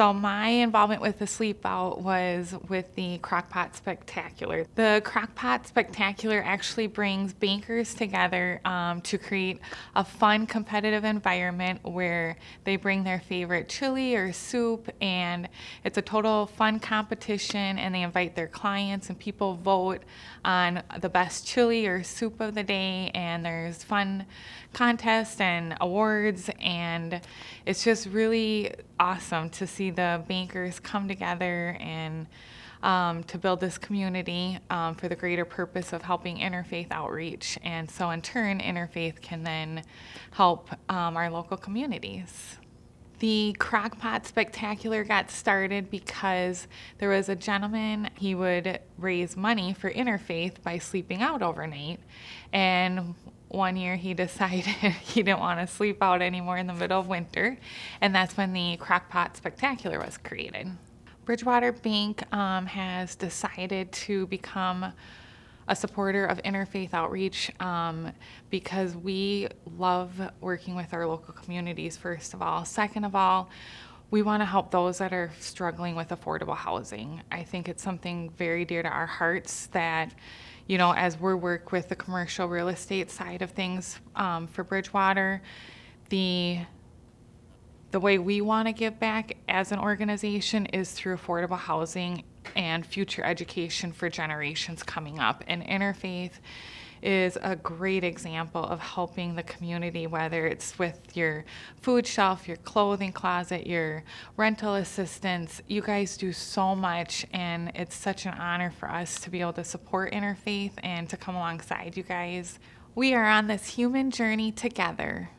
So my involvement with the sleep out was with the Crockpot Spectacular. The Crockpot Spectacular actually brings bankers together um, to create a fun competitive environment where they bring their favorite chili or soup and it's a total fun competition and they invite their clients and people vote on the best chili or soup of the day and there's fun contests and awards and it's just really awesome to see the bankers come together and um, to build this community um, for the greater purpose of helping interfaith outreach. And so, in turn, interfaith can then help um, our local communities. The Crockpot Spectacular got started because there was a gentleman, he would raise money for interfaith by sleeping out overnight. And one year he decided he didn't want to sleep out anymore in the middle of winter, and that's when the Crockpot Spectacular was created. Bridgewater Bank um, has decided to become a supporter of interfaith outreach um, because we love working with our local communities, first of all. Second of all, we want to help those that are struggling with affordable housing. I think it's something very dear to our hearts that, you know, as we work with the commercial real estate side of things um, for Bridgewater, the the way we want to give back as an organization is through affordable housing and future education for generations coming up. And Interfaith is a great example of helping the community, whether it's with your food shelf, your clothing closet, your rental assistance. You guys do so much, and it's such an honor for us to be able to support Interfaith and to come alongside you guys. We are on this human journey together.